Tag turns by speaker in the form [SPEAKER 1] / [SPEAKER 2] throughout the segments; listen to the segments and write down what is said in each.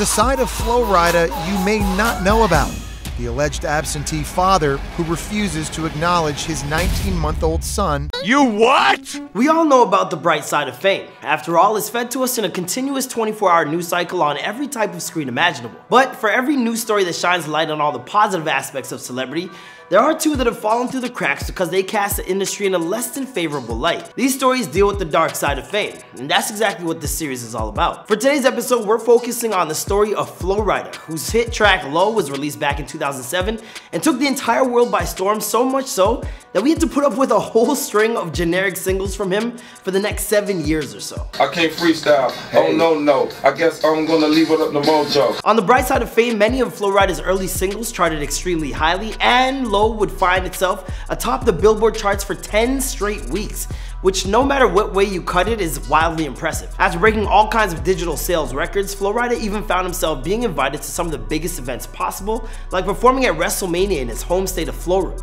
[SPEAKER 1] A side of Flo Rida you may not know about the alleged absentee father who refuses to acknowledge his 19 month old son.
[SPEAKER 2] You what?
[SPEAKER 3] We all know about the bright side of fame. After all, it's fed to us in a continuous 24 hour news cycle on every type of screen imaginable. But for every news story that shines light on all the positive aspects of celebrity, there are two that have fallen through the cracks because they cast the industry in a less than favorable light. These stories deal with the dark side of fame, and that's exactly what this series is all about. For today's episode, we're focusing on the story of Flo Rida, whose hit track Low was released back in 2007 and took the entire world by storm so much so that we had to put up with a whole string of generic singles from him for the next seven years or so.
[SPEAKER 4] I can't freestyle. Oh no, no. I guess I'm gonna leave it up to Mojo.
[SPEAKER 3] On the bright side of fame, many of Flo Rida's early singles charted extremely highly, and Low would find itself atop the Billboard charts for 10 straight weeks, which no matter what way you cut it is wildly impressive. After breaking all kinds of digital sales records, Flo Rida even found himself being invited to some of the biggest events possible, like performing at WrestleMania in his home state of Florida.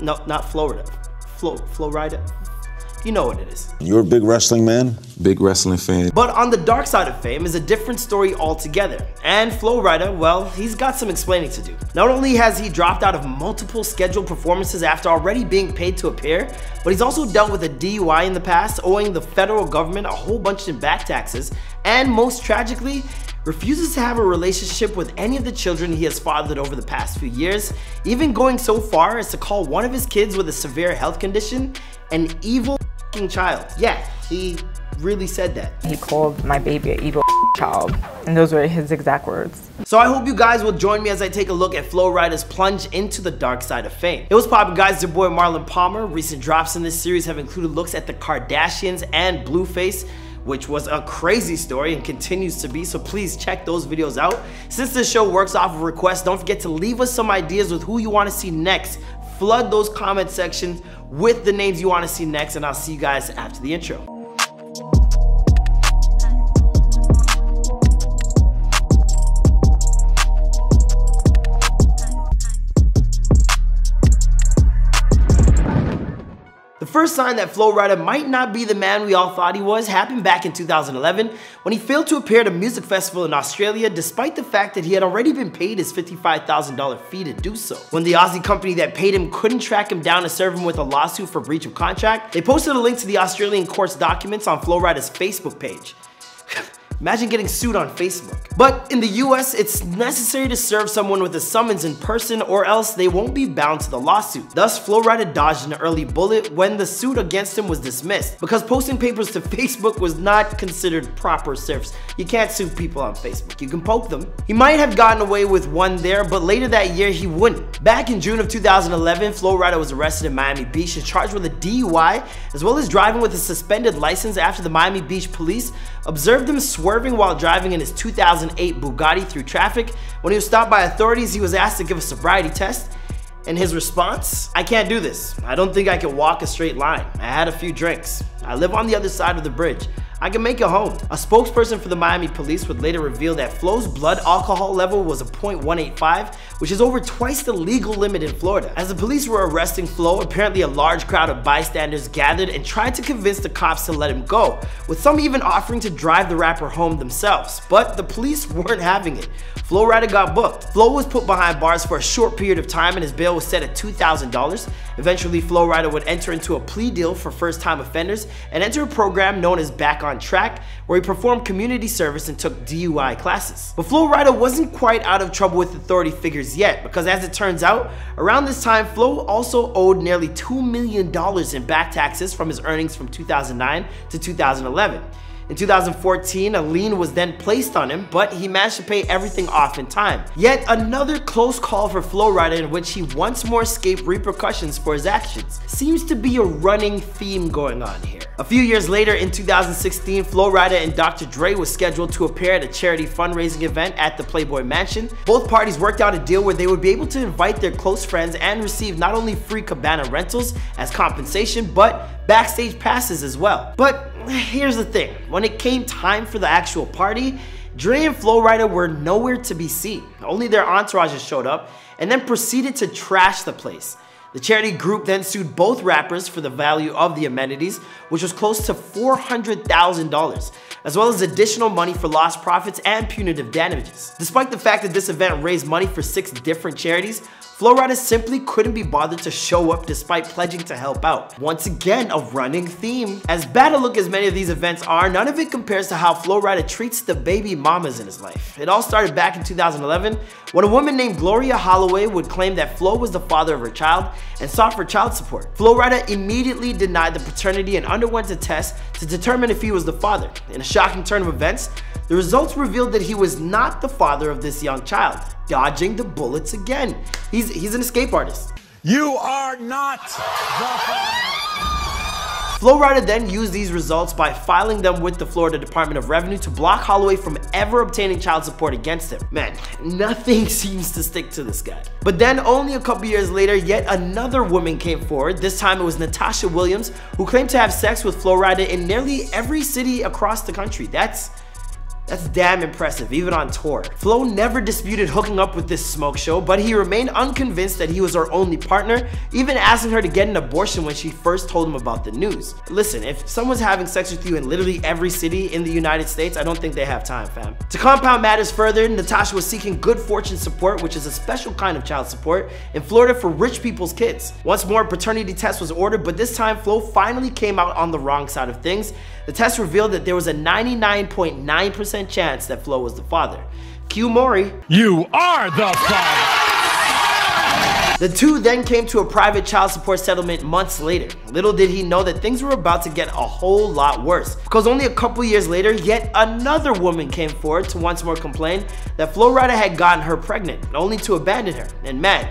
[SPEAKER 3] No, not Florida. Flo, Florida. You know what it is.
[SPEAKER 5] You're a big wrestling man?
[SPEAKER 2] Big wrestling fan.
[SPEAKER 3] But on the dark side of fame is a different story altogether. And Flo Rida, well, he's got some explaining to do. Not only has he dropped out of multiple scheduled performances after already being paid to appear, but he's also dealt with a DUI in the past, owing the federal government a whole bunch in back taxes, and most tragically, refuses to have a relationship with any of the children he has fathered over the past few years, even going so far as to call one of his kids with a severe health condition an evil child. Yeah, he really said that.
[SPEAKER 6] He called my baby an evil child, and those were his exact words.
[SPEAKER 3] So I hope you guys will join me as I take a look at Flo Rida's plunge into the dark side of fame. It was poppin' guys, your boy Marlon Palmer. Recent drops in this series have included looks at the Kardashians and Blueface, which was a crazy story and continues to be, so please check those videos out. Since this show works off of requests, don't forget to leave us some ideas with who you want to see next. Flood those comment sections with the names you want to see next, and I'll see you guys after the intro. First sign that Flo Rida might not be the man we all thought he was happened back in 2011 when he failed to appear at a music festival in Australia despite the fact that he had already been paid his $55,000 fee to do so. When the Aussie company that paid him couldn't track him down to serve him with a lawsuit for breach of contract, they posted a link to the Australian court's documents on Flo Rida's Facebook page. Imagine getting sued on Facebook. But in the US, it's necessary to serve someone with a summons in person or else they won't be bound to the lawsuit. Thus, Flo Rida dodged an early bullet when the suit against him was dismissed because posting papers to Facebook was not considered proper service. You can't sue people on Facebook, you can poke them. He might have gotten away with one there, but later that year he wouldn't. Back in June of 2011, Flo Rida was arrested in Miami Beach and charged with a DUI as well as driving with a suspended license after the Miami Beach police observed him swerving while driving in his 2008 Bugatti through traffic. When he was stopped by authorities, he was asked to give a sobriety test. And his response, I can't do this. I don't think I can walk a straight line. I had a few drinks. I live on the other side of the bridge. I can make it home. A spokesperson for the Miami police would later reveal that Flo's blood alcohol level was a 0.185, which is over twice the legal limit in Florida. As the police were arresting Flo, apparently a large crowd of bystanders gathered and tried to convince the cops to let him go, with some even offering to drive the rapper home themselves. But the police weren't having it. Flo Rida got booked. Flo was put behind bars for a short period of time and his bail was set at $2,000. Eventually, Flo Rida would enter into a plea deal for first-time offenders and enter a program known as Back on Track, where he performed community service and took DUI classes. But Flo Rida wasn't quite out of trouble with authority figures yet, because as it turns out, around this time, Flo also owed nearly $2 million in back taxes from his earnings from 2009 to 2011. In 2014, a lien was then placed on him, but he managed to pay everything off in time. Yet another close call for Flo Rida in which he once more escaped repercussions for his actions. Seems to be a running theme going on here. A few years later, in 2016, Flo Rida and Dr. Dre was scheduled to appear at a charity fundraising event at the Playboy Mansion. Both parties worked out a deal where they would be able to invite their close friends and receive not only free cabana rentals as compensation, but backstage passes as well. But here's the thing, when it came time for the actual party, Dre and Flo Rida were nowhere to be seen. Only their entourages showed up and then proceeded to trash the place. The charity group then sued both rappers for the value of the amenities, which was close to $400,000, as well as additional money for lost profits and punitive damages. Despite the fact that this event raised money for six different charities, Flo Rida simply couldn't be bothered to show up despite pledging to help out. Once again, a running theme. As bad a look as many of these events are, none of it compares to how Flo Rida treats the baby mamas in his life. It all started back in 2011 when a woman named Gloria Holloway would claim that Flo was the father of her child and sought for child support. Flo Rida immediately denied the paternity and underwent a test to determine if he was the father. In a shocking turn of events, the results revealed that he was not the father of this young child, dodging the bullets again. He's, he's an escape artist.
[SPEAKER 5] You are not the father.
[SPEAKER 3] Flo Rida then used these results by filing them with the Florida Department of Revenue to block Holloway from ever obtaining child support against him. Man, nothing seems to stick to this guy. But then only a couple years later, yet another woman came forward. This time it was Natasha Williams, who claimed to have sex with Flo Rida in nearly every city across the country. That's that's damn impressive, even on tour. Flo never disputed hooking up with this smoke show, but he remained unconvinced that he was her only partner, even asking her to get an abortion when she first told him about the news. Listen, if someone's having sex with you in literally every city in the United States, I don't think they have time, fam. To compound matters further, Natasha was seeking good fortune support, which is a special kind of child support, in Florida for rich people's kids. Once more, a paternity test was ordered, but this time Flo finally came out on the wrong side of things. The test revealed that there was a 99.9% percent chance that Flo was the father. Q Maury.
[SPEAKER 5] You are the father.
[SPEAKER 3] The two then came to a private child support settlement months later. Little did he know that things were about to get a whole lot worse. Because only a couple years later, yet another woman came forward to once more complain that Flo Rida had gotten her pregnant, only to abandon her. And man,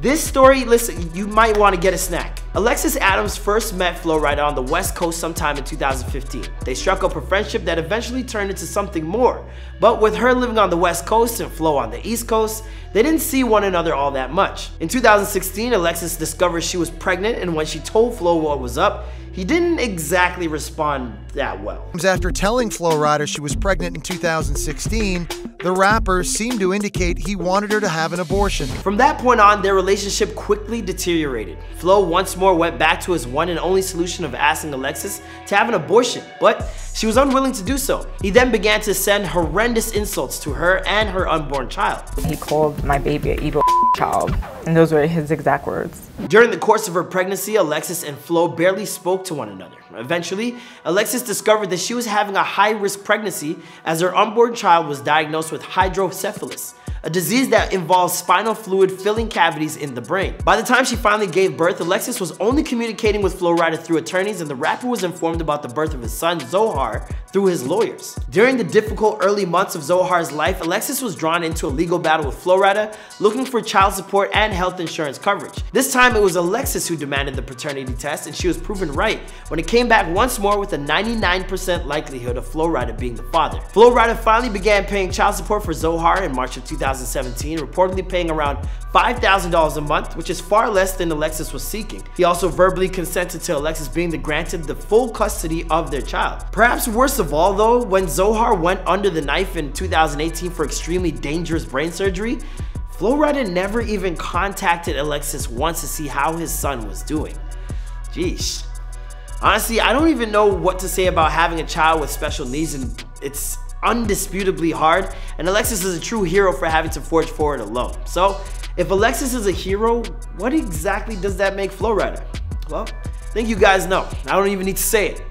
[SPEAKER 3] this story, listen, you might want to get a snack. Alexis Adams first met Flo Rida on the West Coast sometime in 2015. They struck up a friendship that eventually turned into something more. But with her living on the West Coast and Flo on the East Coast, they didn't see one another all that much. In 2016, Alexis discovered she was pregnant and when she told Flo what was up, he didn't exactly respond that well.
[SPEAKER 1] After telling Flo Rida she was pregnant in 2016, the rapper seemed to indicate he wanted her to have an abortion.
[SPEAKER 3] From that point on, their relationship quickly deteriorated. Flo once more went back to his one and only solution of asking Alexis to have an abortion, but she was unwilling to do so. He then began to send horrendous insults to her and her unborn child.
[SPEAKER 6] He called my baby an evil child, and those were his exact words.
[SPEAKER 3] During the course of her pregnancy, Alexis and Flo barely spoke to one another. Eventually, Alexis discovered that she was having a high-risk pregnancy as her unborn child was diagnosed with hydrocephalus, a disease that involves spinal fluid filling cavities in the brain. By the time she finally gave birth, Alexis was only communicating with Flo Rida through attorneys and the rapper was informed about the birth of his son, Zohar, through his lawyers. During the difficult early months of Zohar's life, Alexis was drawn into a legal battle with Flo Rida, looking for child support and health insurance coverage. This time it was Alexis who demanded the paternity test and she was proven right when it came back once more with a 99% likelihood of Flo Rida being the father. Flo Rida finally began paying child support for Zohar in March of 2000 2017, reportedly paying around $5,000 a month, which is far less than Alexis was seeking. He also verbally consented to Alexis being the granted the full custody of their child. Perhaps worst of all though, when Zohar went under the knife in 2018 for extremely dangerous brain surgery, Flo never even contacted Alexis once to see how his son was doing. Jeez. Honestly, I don't even know what to say about having a child with special needs and it's undisputably hard, and Alexis is a true hero for having to forge forward alone. So, if Alexis is a hero, what exactly does that make Flo Rida? Well, I think you guys know. I don't even need to say it.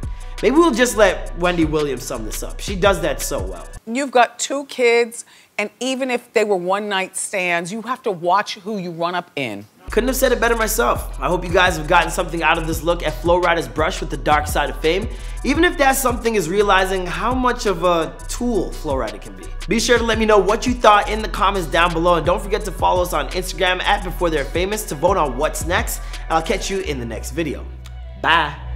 [SPEAKER 3] Maybe we'll just let Wendy Williams sum this up. She does that so well.
[SPEAKER 7] You've got two kids, and even if they were one night stands, you have to watch who you run up in.
[SPEAKER 3] Couldn't have said it better myself. I hope you guys have gotten something out of this look at Flo Rida's brush with the dark side of fame, even if that something is realizing how much of a tool Flow Rider can be. Be sure to let me know what you thought in the comments down below, and don't forget to follow us on Instagram at Before They're Famous to vote on what's next, I'll catch you in the next video. Bye.